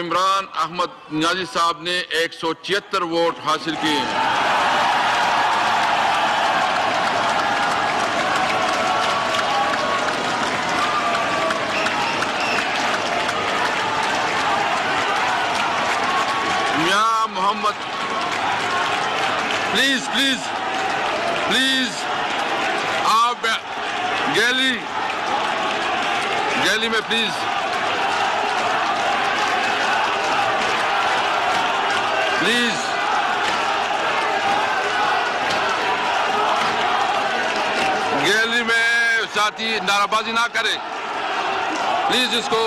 عمران احمد نیازی صاحب نے ایک سو چیتر ووٹ حاصل کیے۔ میاں محمد، پلیز پلیز پلیز، آپ گیلی گیلی میں پلیز۔ پلیز گیلری میں ساتھی نعرہ بازی نہ کرے۔ پلیز اس کو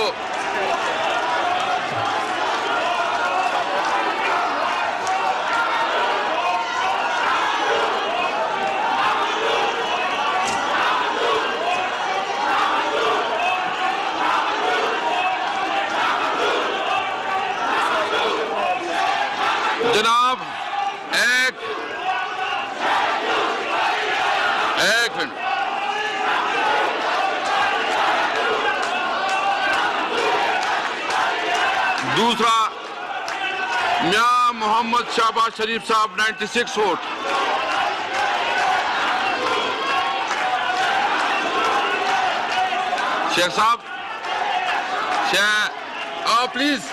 جناب ایک ایک منٹ دوسرا میاں محمد شہباز شریف صاحب نائنٹی سکس ووٹ شیخ صاحب شیخ آ پلیز